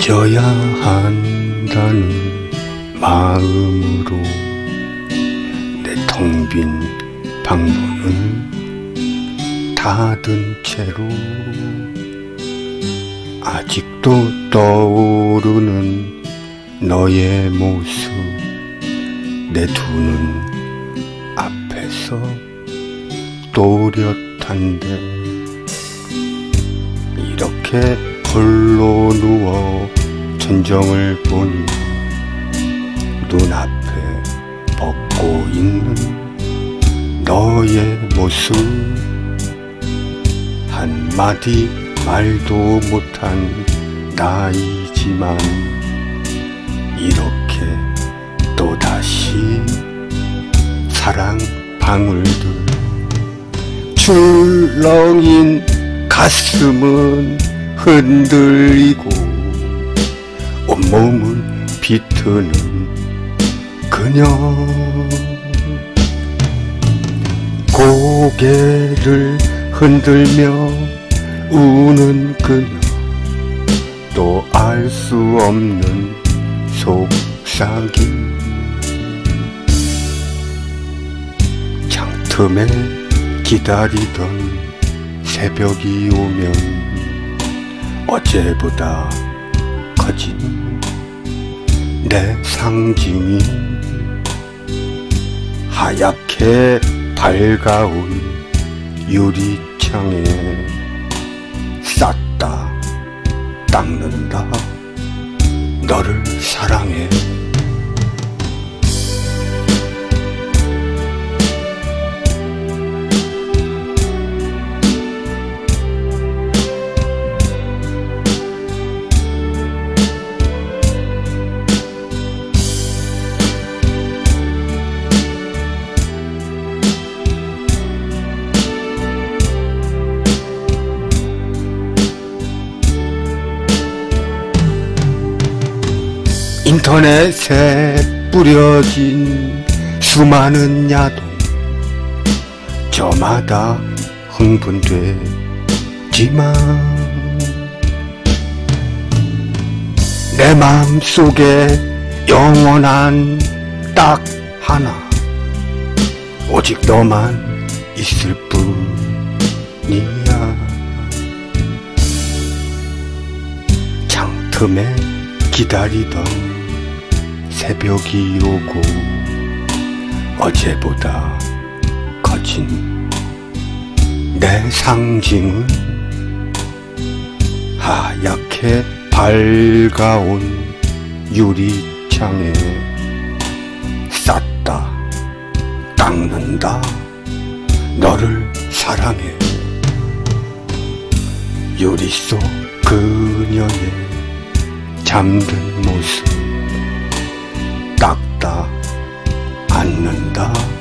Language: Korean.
잊어야 한다는 마음으로 내 텅 빈 방문을 닫은 채로 아직도 떠오르는 너의 모습 내 두 눈 앞에서 또렷한데 이렇게 홀로 누워 천정을 보니 눈앞에 벗고 있는 너의 모습. 한마디 말도 못한 나이지만 이렇게 또다시 사랑 방울들. 출렁인 가슴은 흔들리고 온몸을 비트는 그녀. 고개를 흔들며 우는 그녀. 또 알 수 없는 속삭임. 창틈에 기다리던 새벽이 오면 어제보다 커진 내 상징이 하얗게 밝아온 유리창에 쌌다 닦는다. 너를 사랑해 인터넷에 뿌려진 수많은 야동 저마다 흥분되지만 내 마음속에 영원한 딱 하나 오직 너만 있을 뿐이야. 창틈에 기다리던 새벽이 오고 어제보다 커진 내 상징은 하얗게 밝아온 유리창에 쌌다 닦는다 너를 사랑해. 유리 속 그녀의 잠든 모습 있습니다.